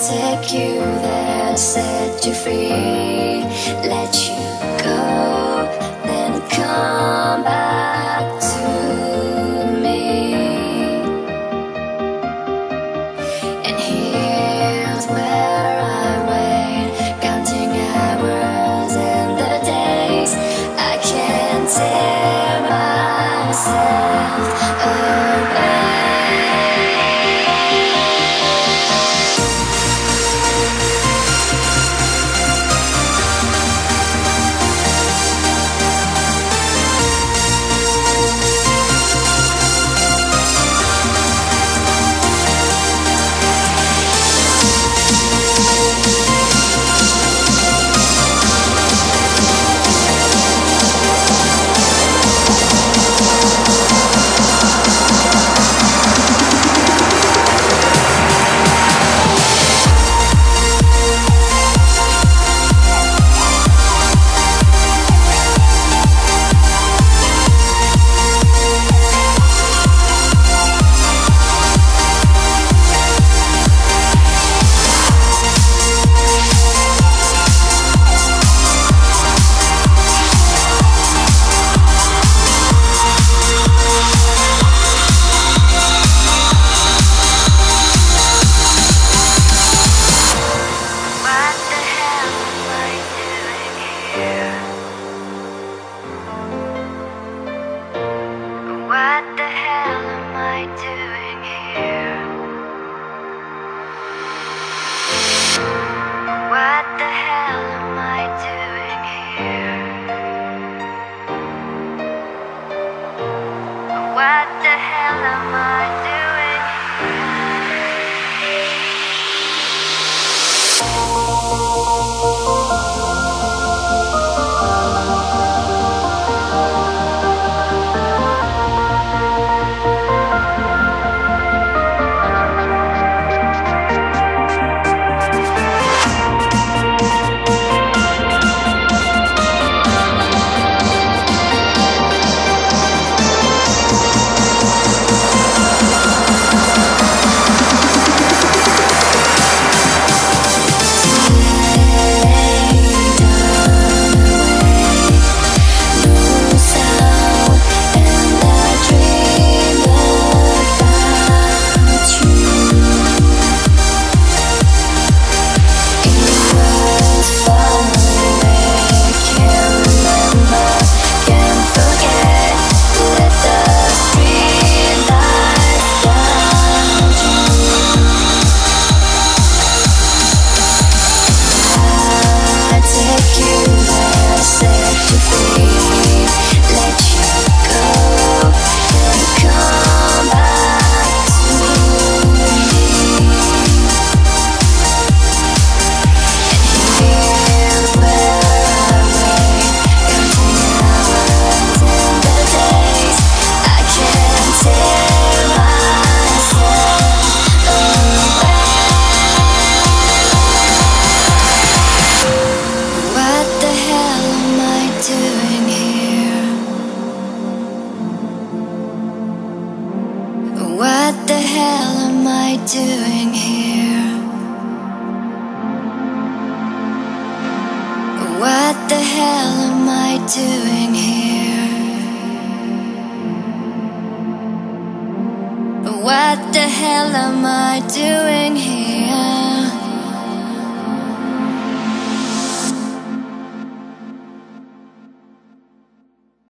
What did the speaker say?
take you there, set you free, let you. What the hell am I doing? I doing here? What the hell am I doing here? What the hell am I doing here?